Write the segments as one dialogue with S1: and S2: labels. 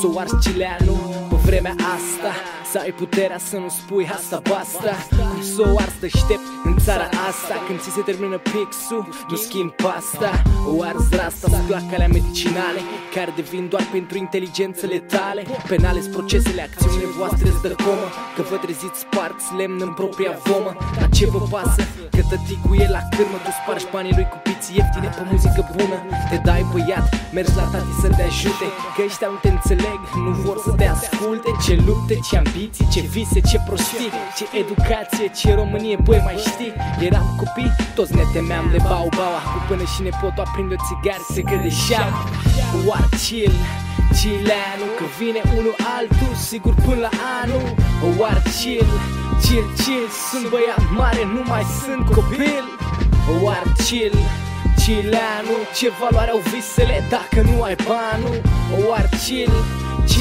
S1: Să o arzi cileanu pe vremea asta. Să ai puterea să nu spui asta basta. Cum să o arzi deștept în țara asta. Când ți se termină pixul, nu schimb pasta. O arzi rasta, sclacalea medicinale Care devin doar pentru inteligențele tale. Penale procesele, acțiunile voastre îți dă comă. Că vă treziți sparți lemn în propria vomă. Dar ce vă pasă? Că tăticul e la cârmă Tu spargi banii lui cu piți ieftine pe muzică bună. Te dai băiat, mergi la tati să te ajute Că ăștia nu te înțeleg, nu vor să te asculte Ce lupte, ce ambiții, ce vise, ce prostii Ce educație, ce Românie, băi mai știi. Eram copii, toți ne temeam de bau bau Acum până și nepotul aprinde o țigară, se crede șau War chill Chileanu Că vine unul altul Sigur până la anul. War chill Chill, chill Sunt băiat mare, nu mai sunt copil. War chill Chileanu Ce valoare au visele dacă nu ai banul. War chill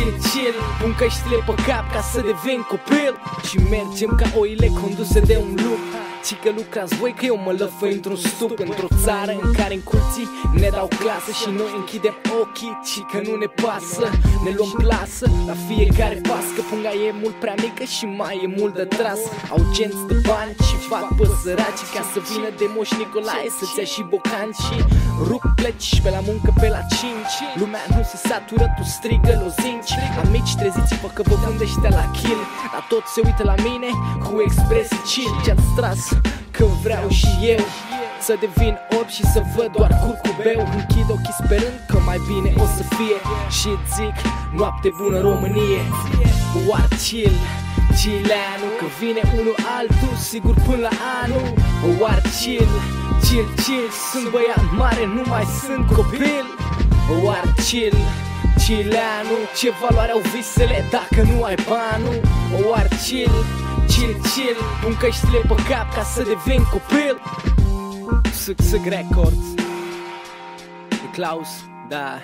S1: Chill, chill Pun căștile pe cap ca să devin copil. Și mergem ca oile conduse de un lup ci că lucrați voi că eu mă lăfăi într-un stup Într-o țară în care în curții ne dau clasă Și noi închidem ochii, ci că nu ne pasă. Ne luăm plasă la fiecare pas Că punga e mult prea mică și mai e mult de tras. Au genți de bani și fac pe săraci Ca să vină de moș Nicolae să-ți ia și bocanci. Și rup pleci și pe la muncă pe la cinci. Lumea nu se satură, tu strigă lozinci. Amici treziți-vă că vă gândește la kill Dar toți se uită la mine cu expresii chill Ce-ați tras Că vreau și eu să devin orb și să văd doar curcubeu Închid ochii sperând că mai bine o să fie. Și zic noapte bună Românie War chill Chileanu Că vine unul altul Sigur până la anul. War chill Chill, chill Sunt băiat mare, nu mai sunt copil. War chill Chileanu Ce valoare au visele dacă nu ai banul? War chill chill, chill. Pun căștile pe cap ca să devin copil. Suc, suc records. E Klaus, da